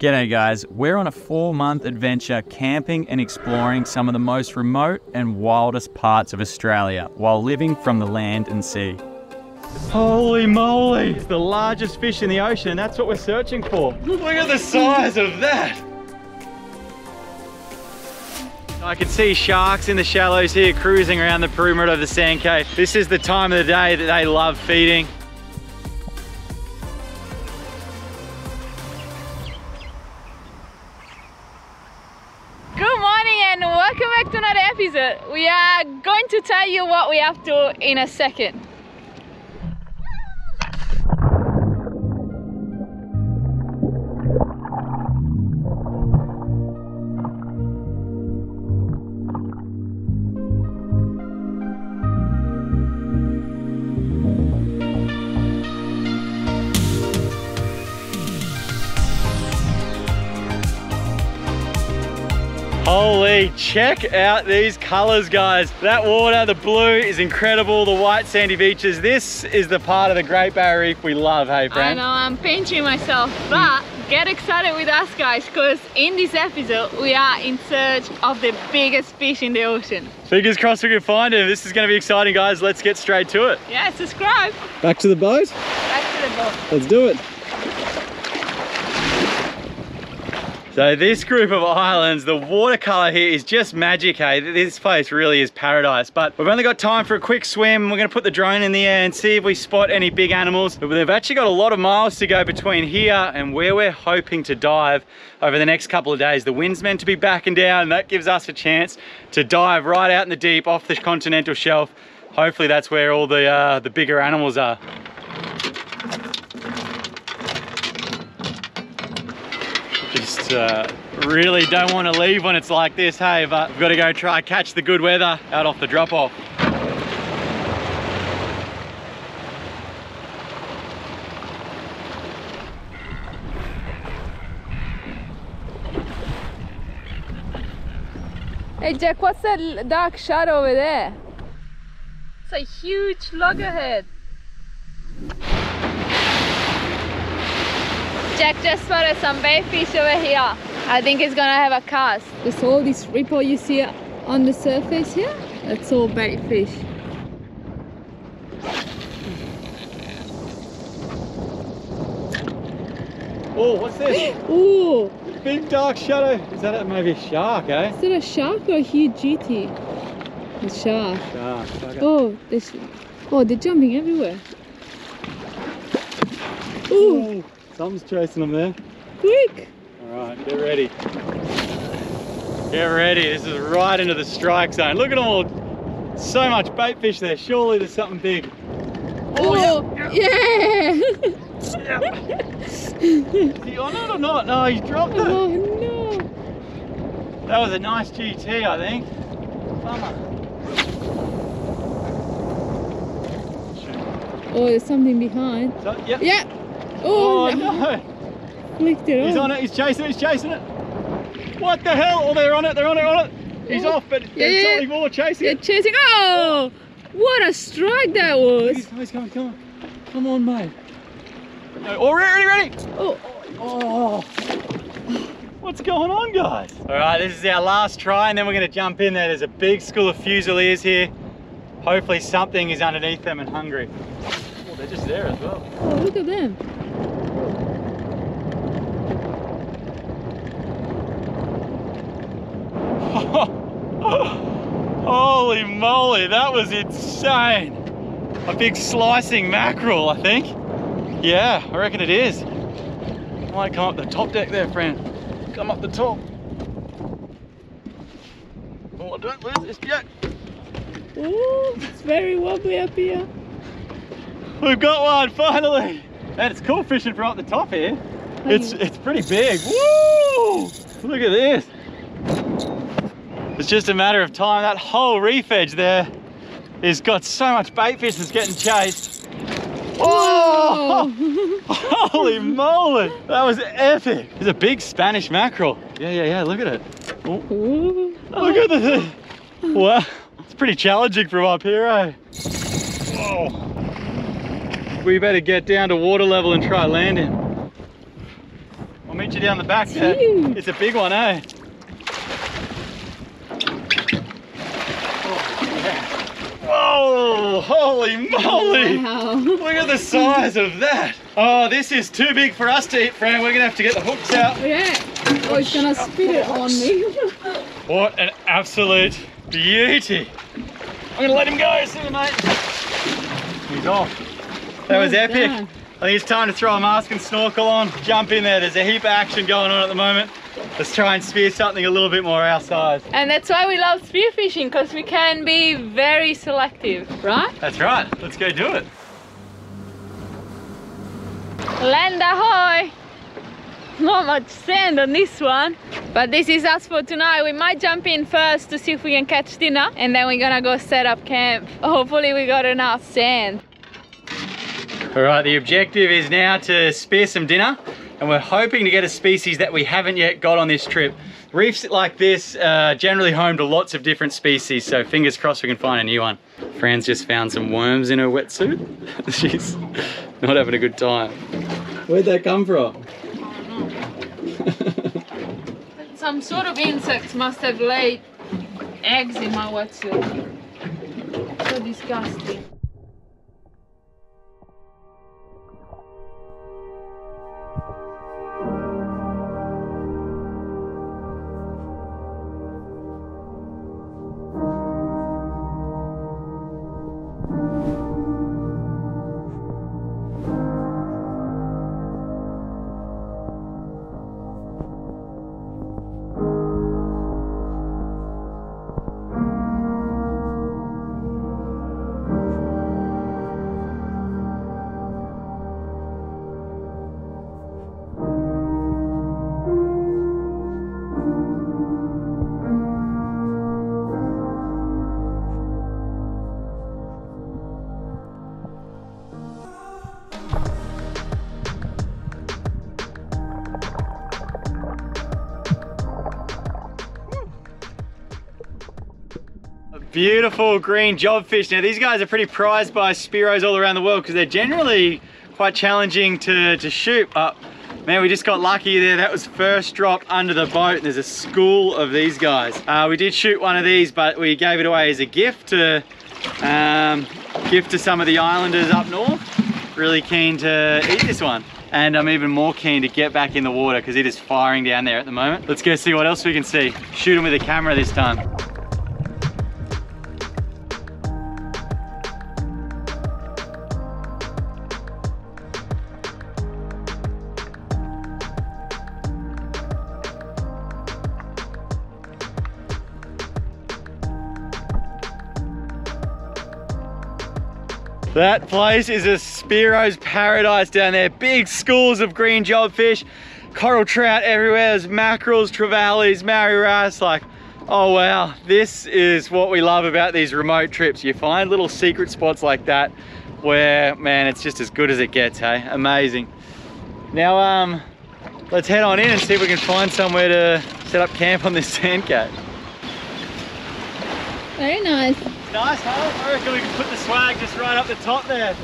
G'day guys, we're on a four month adventure camping and exploring some of the most remote and wildest parts of Australia while living from the land and sea. Holy moly, it's the largest fish in the ocean and that's what we're searching for. Look at the size of that. I can see sharks in the shallows here cruising around the perimeter of the sand cay. This is the time of the day that they love feeding. We are going to tell you what we have to in a second. Check out these colors, guys. That water, the blue is incredible, the white sandy beaches. This is the part of the Great Barrier Reef we love, hey I know I'm pinching myself, but get excited with us guys because in this episode we are in search of the biggest fish in the ocean. Fingers crossed we can find him. This is gonna be exciting, guys. Let's get straight to it. Yeah, subscribe. Back to the boat? Back to the boat. Let's do it. So this group of islands, the watercolor here is just magic, hey? This place really is paradise. But we've only got time for a quick swim. We're gonna put the drone in the air and see if we spot any big animals. But we've actually got a lot of miles to go between here and where we're hoping to dive over the next couple of days. The wind's meant to be backing down and that gives us a chance to dive right out in the deep off the continental shelf. Hopefully that's where all the, uh, the bigger animals are. just uh, really don't want to leave when it's like this, hey, but we've got to go try catch the good weather out off the drop off. Hey Jack, what's that dark shadow over there? It's a huge loggerhead. Jack just spotted some bait fish over here. I think it's gonna have a cast. There's all this ripple you see on the surface here. That's all bait fish. Oh, what's this? Ooh, Big dark shadow. Is that a, maybe a shark, eh? is it a shark or a huge GT? A shark. Shark. shark. Oh, there's, oh, they're jumping everywhere. Ooh, Oh, something's chasing them there. quick! All right, get ready. Get ready. This is right into the strike zone. Look at them all. So much bait fish there. Surely there's something big. Oh, oh yeah! Yeah! Is he on it or not? No, he's dropped it. oh no! That was a nice GT, I think. Bummer. Oh, there's something behind. So, yep. Yeah! Oh, Oh, no! no. Flicked it He's off. on it, he's chasing it, he's chasing it. What the hell? Oh, they're on it, they're on it, on it. He's Oh, off, but yeah, there's yeah. something more chasing They're it. chasing. Oh! What a strike that was! He's, he's coming, come on. Come on, mate. No, oh, ready, ready, ready. Oh, Oh. What's going on, guys? All right, this is our last try, and then we're gonna jump in there. There's a big school of fusiliers here. Hopefully something is underneath them and hungry. Oh, they're just there as well. oh, look at them. Holy moly, that was insane. A big slicing mackerel, I think. Yeah, I reckon it is. Might come up the top deck there, Fran. Come up the top. Oh, don't lose this yet. Oh, it's very wobbly up here. We've got one, finally. Man, it's cool fishing from up the top here. It's, it's pretty big. Woo! Look at this. It's just a matter of time. That whole reef edge there has got so much bait fish that's getting chased. Oh! Holy moly! That was epic. It's a big Spanish mackerel. Yeah, yeah, yeah. Look at it. Oh, Ooh. look at the thing. Wow. It's pretty challenging from up here, eh? Whoa. We better get down to water level and try landing. I'll meet you down the back there. It's a big one, eh? Whoa, holy moly! Wow. Look at the size of that. Oh, this is too big for us to eat, Fran. We're gonna have to get the hooks out. Oh, yeah. Oh, it's gonna spit it on me. What an absolute beauty. I'm gonna let him go. See you, mate. He's off. That was epic. I think it's time to throw a mask and snorkel on. Jump in there. There's a heap of action going on at the moment. Let's try and spear something a little bit more our size. And that's why we love spearfishing, because we can be very selective, right? That's right. Let's go do it. Land ahoy! Not much sand on this one. But this is us for tonight. We might jump in first to see if we can catch dinner and then we're gonna go set up camp. Hopefully we got enough sand. All right, the objective is now to spear some dinner and we're hoping to get a species that we haven't yet got on this trip. Reefs like this are generally home to lots of different species, so fingers crossed we can find a new one. Fran's just found some worms in her wetsuit. She's not having a good time. Where'd that come from? Some sort of insects must have laid eggs in my wetsuit. So disgusting. Beautiful green jobfish. Now these guys are pretty prized by spearos all around the world because they're generally quite challenging to, to shoot. But man, we just got lucky there. That was first drop under the boat. There's a school of these guys. Uh, we did shoot one of these, but we gave it away as a gift to um, gift to some of the islanders up north. Really keen to eat this one. And I'm even more keen to get back in the water because it is firing down there at the moment. Let's go see what else we can see. Shoot them with a camera this time. That place is a spearo's paradise down there. Big schools of green jobfish, coral trout everywhere. There's mackerels, trevallies, Maori wrasse. Like, oh wow, this is what we love about these remote trips. You find little secret spots like that where, man, it's just as good as it gets, hey? Amazing. Now, um, let's head on in and see if we can find somewhere to set up camp on this sand cay. Very nice. Nice, huh? I reckon we can put the swag just right up the top there.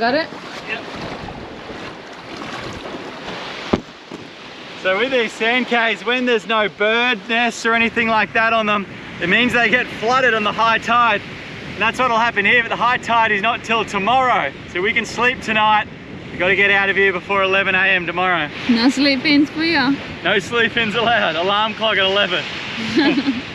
Got it? Yep. So with these sand cays, when there's no bird nests or anything like that on them, it means they get flooded on the high tide. And that's what'll happen here, but the high tide is not till tomorrow. So we can sleep tonight. We've got to get out of here before 11 a.m. tomorrow. No sleep-ins for you. No sleep-ins allowed. Alarm clock at 11.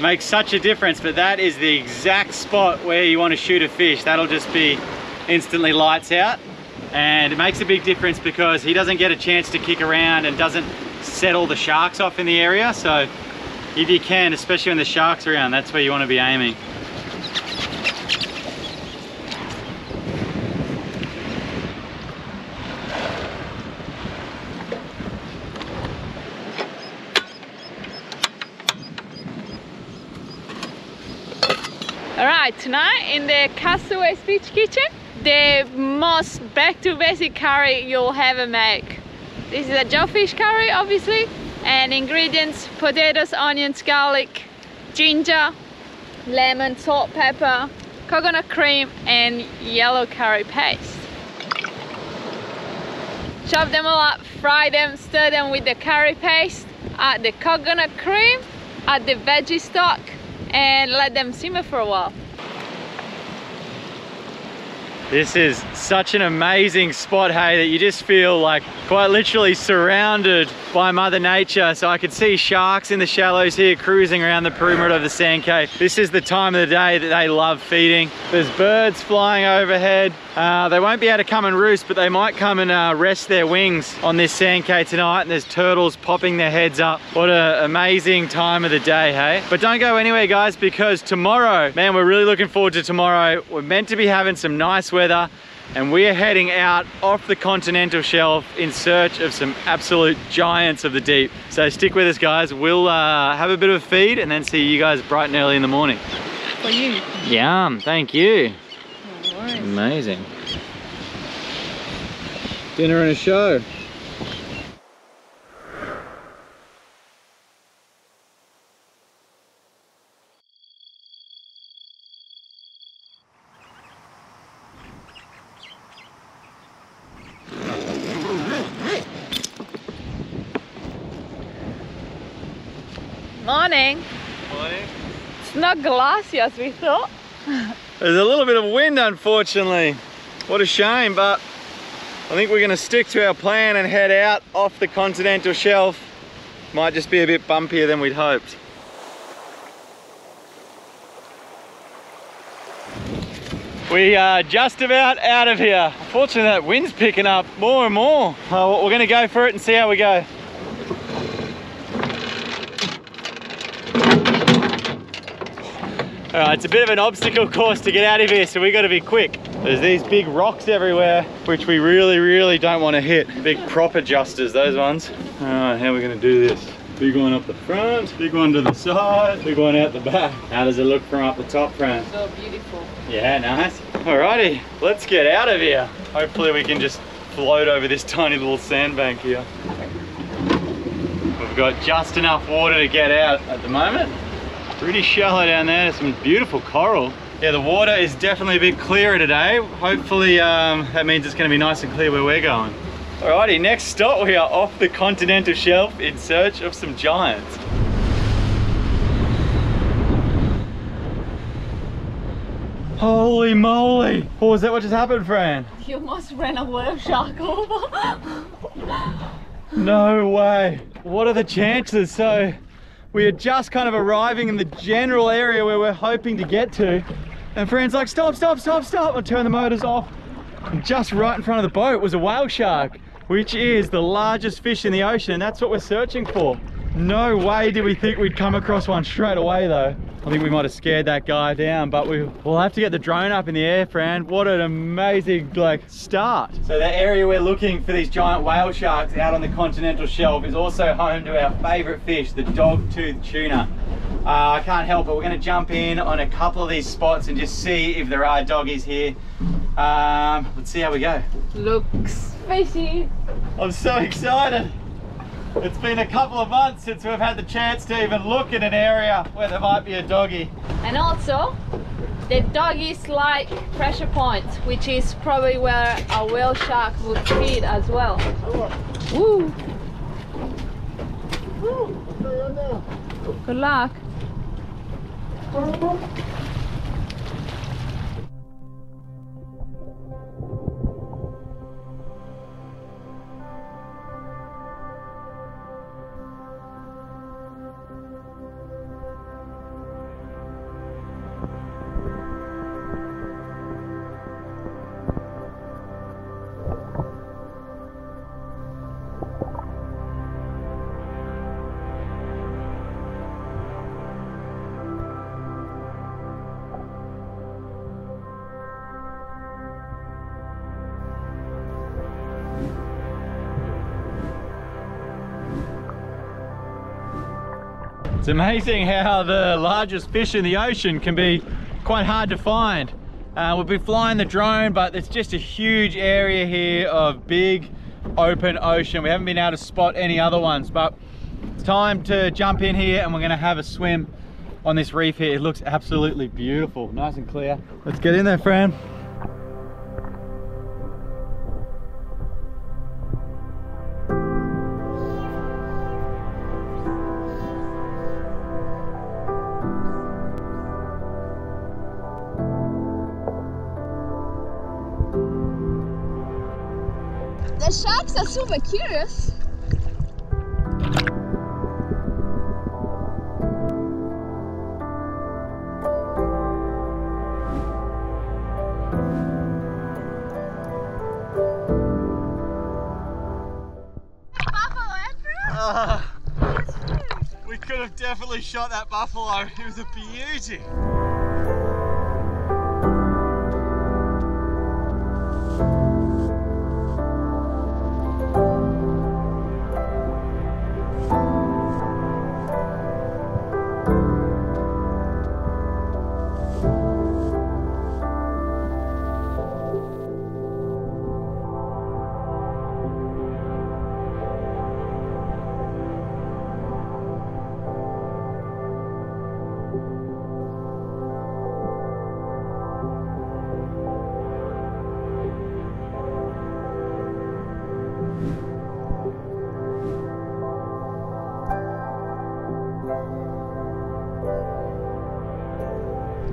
Makes such a difference, but that is the exact spot where you want to shoot a fish. That'll just be instantly lights out. And it makes a big difference because he doesn't get a chance to kick around and doesn't set all the sharks off in the area. So if you can, especially when the sharks are around, that's where you want to be aiming. Alright, tonight in the Castaway Beach Kitchen, the most back to basic curry you'll ever make. This is a jobfish curry, obviously, and ingredients potatoes, onions, garlic, ginger, lemon, salt, pepper, coconut cream, and yellow curry paste. Chop them all up, fry them, stir them with the curry paste, add the coconut cream, add the veggie stock, and let them simmer for a while. This is such an amazing spot, hey, that you just feel like quite literally surrounded by Mother Nature. So I could see sharks in the shallows here cruising around the perimeter of the sand cay. This is the time of the day that they love feeding. There's birds flying overhead. Uh, they won't be able to come and roost, but they might come and uh, rest their wings on this sand cay tonight. And there's turtles popping their heads up. What an amazing time of the day, hey? But don't go anywhere, guys, because tomorrow, man, we're really looking forward to tomorrow. We're meant to be having some nice weather and we are heading out off the continental shelf in search of some absolute giants of the deep. So stick with us guys, we'll uh, have a bit of a feed and then see you guys bright and early in the morning. For you. Yum, thank you. No worries. Amazing. Dinner and a show. Morning. It's not glassy as we thought. There's a little bit of wind unfortunately. What a shame, but I think we're gonna stick to our plan and head out off the continental shelf. Might just be a bit bumpier than we'd hoped. We are just about out of here. Unfortunately that wind's picking up more and more. Uh, we're gonna go for it and see how we go. All right, it's a bit of an obstacle course to get out of here, so we got to be quick. There's these big rocks everywhere, which we really, really don't want to hit. Big prop adjusters, those ones. All right, how are we going to do this? Big one up the front, big one to the side, big one out the back. How does it look from up the top, Fran? So beautiful. Yeah, nice. Alrighty, let's get out of here. Hopefully we can just float over this tiny little sandbank here. We've got just enough water to get out at the moment. Pretty shallow down there, some beautiful coral. Yeah, the water is definitely a bit clearer today. Hopefully um, that means it's gonna be nice and clear where we're going. Alrighty, next stop, we are off the continental shelf in search of some giants. Holy moly! Oh, is that what just happened, Fran? You almost ran a whale shark over. No way. What are the chances? So we are just kind of arriving in the general area where we're hoping to get to. And Fran's like, stop, stop, stop, stop. I turn the motors off. And just right in front of the boat was a whale shark, which is the largest fish in the ocean. And that's what we're searching for. No way did we think we'd come across one straight away though. I think we might have scared that guy down, but we, we'll have to get the drone up in the air, Fran. What an amazing like start. So the area we're looking for these giant whale sharks out on the continental shelf is also home to our favorite fish, the dog-toothed tuna. Uh, I can't help it, we're gonna jump in on a couple of these spots and just see if there are doggies here. Um, let's see how we go. Looks fishy. I'm so excited. It's been a couple of months since we've had the chance to even look in an area where there might be a doggy. And also, the doggies like pressure points, which is probably where a whale shark would feed as well. Woo! Good luck. It's amazing how the largest fish in the ocean can be quite hard to find. Uh, we've been flying the drone, but it's just a huge area here of big open ocean. We haven't been able to spot any other ones, but it's time to jump in here and we're gonna have a swim on this reef here. It looks absolutely beautiful, nice and clear. Let's get in there, Fran. The sharks are super curious. Ah, we could have definitely shot that buffalo. It was a beauty.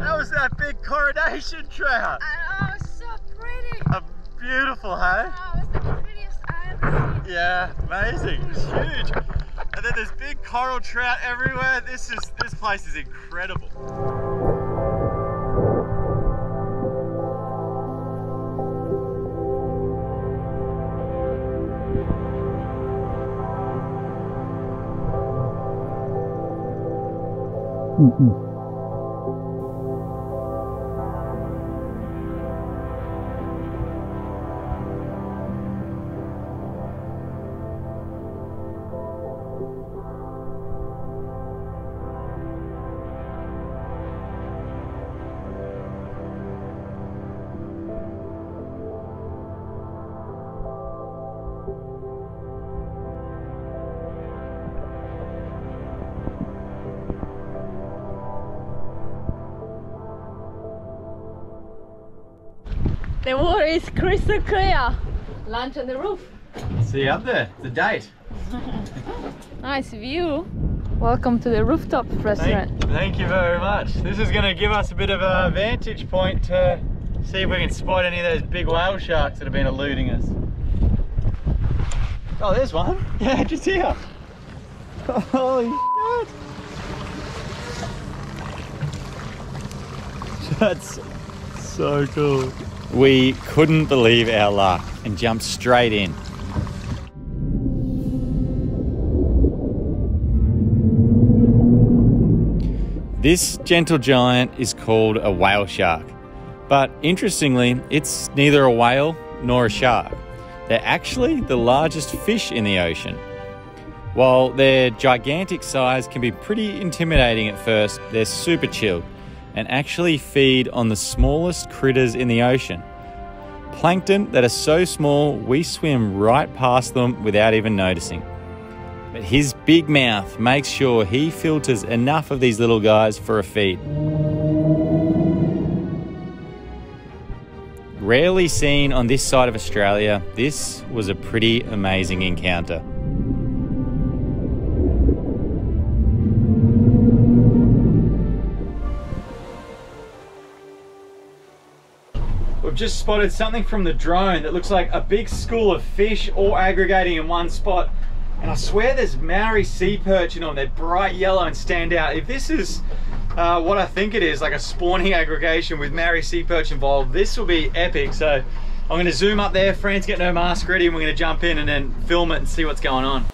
That was that big coronation trout. Oh, know, it's so pretty. Uh, beautiful, hey? Oh, it's the prettiest I ever seen. Yeah, amazing. It's huge. And then there's big coral trout everywhere. This is this place is incredible. The water is crystal clear. Lunch on the roof. See you up there. The date. Nice view. Welcome to the rooftop restaurant. Thank, thank you very much. This is going to give us a bit of a vantage point to see if we can spot any of those big whale sharks that have been eluding us. Oh, there's one. Yeah, just here. Holy shit. That's so cool. We couldn't believe our luck and jumped straight in. This gentle giant is called a whale shark, but interestingly, it's neither a whale nor a shark. They're actually the largest fish in the ocean. While their gigantic size can be pretty intimidating at first, they're super chilled and actually feed on the smallest critters in the ocean. Plankton that are so small we swim right past them without even noticing. But his big mouth makes sure he filters enough of these little guys for a feed. Rarely seen on this side of Australia, this was a pretty amazing encounter. We've just spotted something from the drone that looks like a big school of fish all aggregating in one spot. And I swear there's Maori sea perch in them. They're bright yellow and stand out. If this is uh, what I think it is, like a spawning aggregation with Maori sea perch involved, this will be epic. So I'm gonna zoom up there, Fran's getting her mask ready and we're gonna jump in and then film it and see what's going on.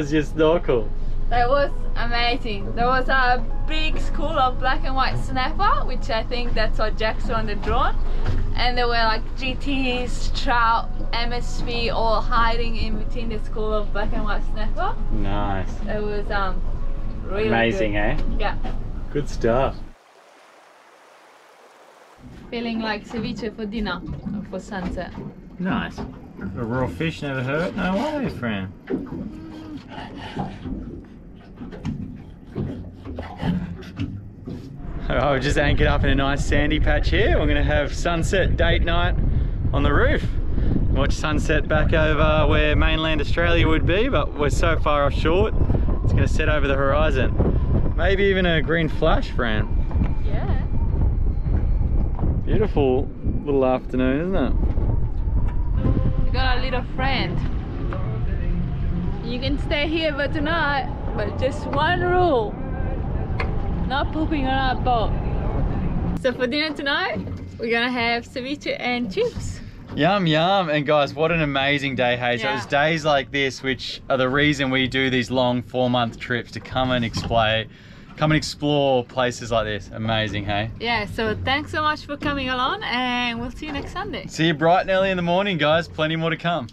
Was your snorkel? That was amazing. There was a big school of black and white snapper, which I think that's what Jack saw on the drone. And there were like GTs, trout, MSP all hiding in between the school of black and white snapper. Nice. It was um really Amazing, good. eh? Yeah. Good stuff. Feeling like ceviche for dinner for sunset. Nice. A raw fish never hurt. No way, Fran. Oh, just anchored up in a nice sandy patch here. We're gonna have sunset date night on the roof. Watch sunset back over where mainland Australia would be, but we're so far offshore, it's gonna set over the horizon. Maybe even a green flash, Fran. Yeah. Beautiful little afternoon, isn't it? We got a little friend. You can stay here for tonight, but just one rule. Not pooping on our boat. So for dinner tonight, we're gonna have ceviche and chips. Yum yum and guys what an amazing day hey so Yeah. it's days like this which are the reason we do these long four month trips to come and explore come and explore places like this amazing hey Yeah, so thanks so much for coming along and we'll see you next Sunday. see you bright and early in the morning guys plenty more to come